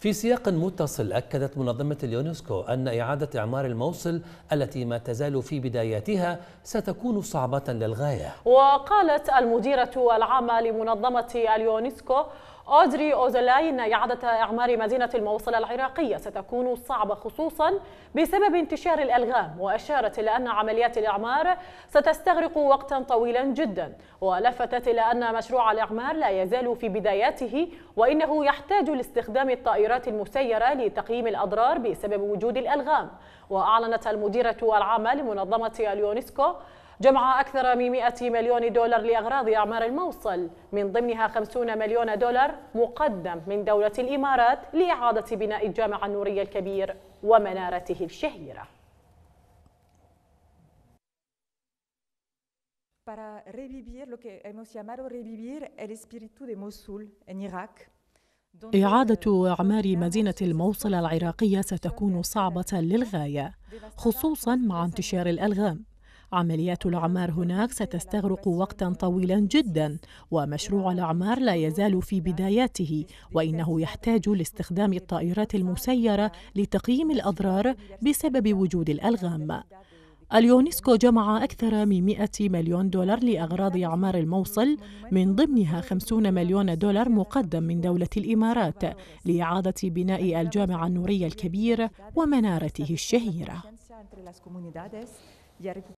في سياق متصل أكدت منظمة اليونسكو أن إعادة إعمار الموصل التي ما تزال في بداياتها ستكون صعبة للغاية. وقالت المديرة العامة لمنظمة اليونسكو أودري أزولاي أن إعادة إعمار مدينة الموصل العراقية. ستكون صعبة خصوصا بسبب انتشار الألغام وأشارت إلى أن عمليات الإعمار ستستغرق وقتا طويلا جدا. ولفتت إلى أن مشروع الإعمار لا يزال في بداياته وإنه يحتاج لاستخدام الطائرات المسيرة لتقييم الأضرار بسبب وجود الألغام. وأعلنت المديرة العامة لمنظمة اليونسكو جمع أكثر من 100 مليون دولار لأغراض أعمار الموصل من ضمنها 50 مليون دولار مقدم من دولة الإمارات لإعادة بناء الجامع النوري الكبير ومنارته الشهيرة. Para revivir lo que hemos llamado revivir el espíritu de Mosul en Irak, إعادة أعمار مدينة الموصل العراقية ستكون صعبة للغاية خصوصا مع انتشار الألغام. عمليات الأعمار هناك ستستغرق وقتا طويلا جدا ومشروع الأعمار لا يزال في بداياته وإنه يحتاج لاستخدام الطائرات المسيرة لتقييم الأضرار بسبب وجود الألغام. اليونسكو جمع أكثر من 100 مليون دولار لأغراض أعمار الموصل من ضمنها 50 مليون دولار مقدم من دولة الإمارات لإعادة بناء الجامع النوري الكبير ومنارته الشهيرة.